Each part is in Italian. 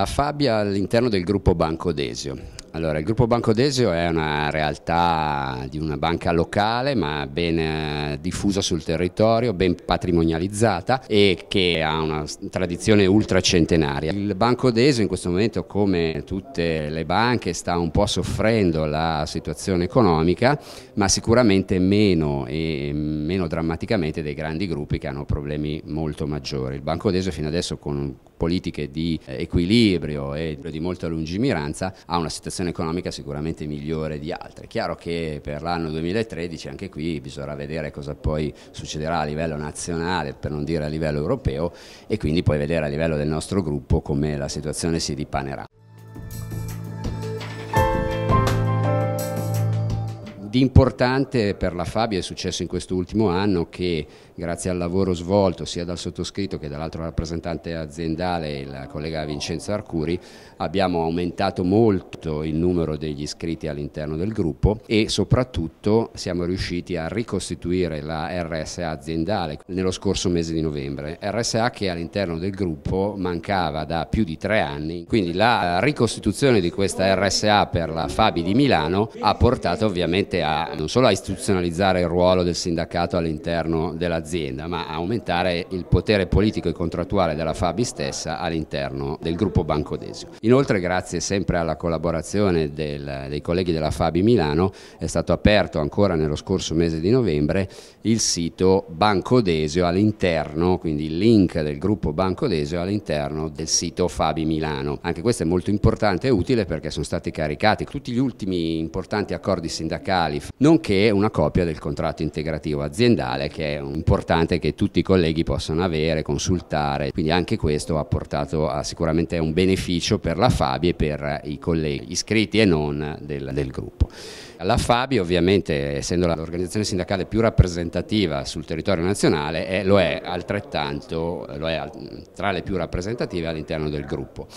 La Fabia all'interno del gruppo Banco Desio. Allora, il gruppo Banco Desio è una realtà di una banca locale ma ben eh, diffusa sul territorio, ben patrimonializzata e che ha una tradizione ultracentenaria. Il Banco Desio in questo momento, come tutte le banche, sta un po' soffrendo la situazione economica, ma sicuramente meno e meno drammaticamente dei grandi gruppi che hanno problemi molto maggiori. Il Banco Desio fino adesso con politiche di eh, equilibrio e di molta lungimiranza ha una situazione economica sicuramente migliore di altre. È chiaro che per l'anno 2013 anche qui bisognerà vedere cosa poi succederà a livello nazionale, per non dire a livello europeo, e quindi poi vedere a livello del nostro gruppo come la situazione si dipanerà. Di importante per la Fabia è successo in questo ultimo anno che grazie al lavoro svolto sia dal sottoscritto che dall'altro rappresentante aziendale, il collega Vincenzo Arcuri, abbiamo aumentato molto il numero degli iscritti all'interno del gruppo e soprattutto siamo riusciti a ricostituire la RSA aziendale nello scorso mese di novembre. RSA che all'interno del gruppo mancava da più di tre anni, quindi la ricostituzione di questa RSA per la Fabi di Milano ha portato ovviamente a, non solo a istituzionalizzare il ruolo del sindacato all'interno dell'azienda, ma a aumentare il potere politico e contrattuale della Fabi stessa all'interno del gruppo Banco Desio. Inoltre, grazie sempre alla collaborazione del, dei colleghi della Fabi Milano, è stato aperto ancora nello scorso mese di novembre il sito Banco Desio all'interno, quindi il link del gruppo Banco Desio all'interno del sito Fabi Milano. Anche questo è molto importante e utile perché sono stati caricati tutti gli ultimi importanti accordi sindacali aziendali, nonché una copia del contratto integrativo aziendale che è importante che tutti i colleghi possano avere, consultare, quindi anche questo ha portato a sicuramente un beneficio per la Fabi e per i colleghi iscritti e non del, del gruppo. La Fabi ovviamente essendo l'organizzazione sindacale più rappresentativa sul territorio nazionale è, lo è altrettanto, lo è tra le più rappresentative all'interno del gruppo.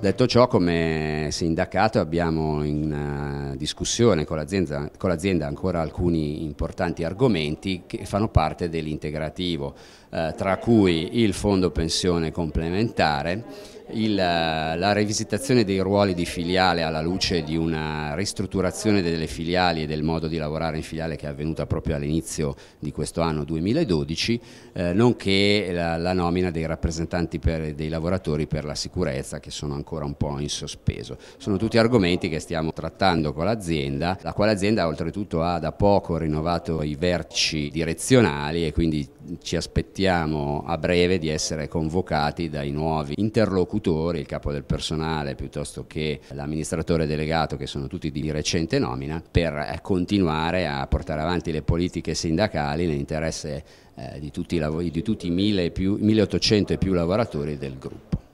Detto ciò, come sindacato abbiamo in uh, discussione con l'azienda, ancora alcuni importanti argomenti che fanno parte dell'integrativo, uh, tra cui il fondo pensione complementare, il, la rivisitazione dei ruoli di filiale alla luce di una ristrutturazione delle filiali e del modo di lavorare in filiale che è avvenuta proprio all'inizio di questo anno 2012, eh, nonché la, la, nomina dei rappresentanti per, dei lavoratori per la sicurezza che sono ancora un po' in sospeso. Sono tutti argomenti che stiamo trattando con l'azienda, la quale azienda oltretutto ha da poco rinnovato i vertici direzionali e quindi ci aspettiamo a breve di essere convocati dai nuovi interlocutori, il capo del personale piuttosto che l'amministratore delegato che sono tutti di recente nomina, per eh, continuare a portare avanti le politiche sindacali nell'interesse eh, di tutti i, di tutti i 1800 e più lavoratori del gruppo.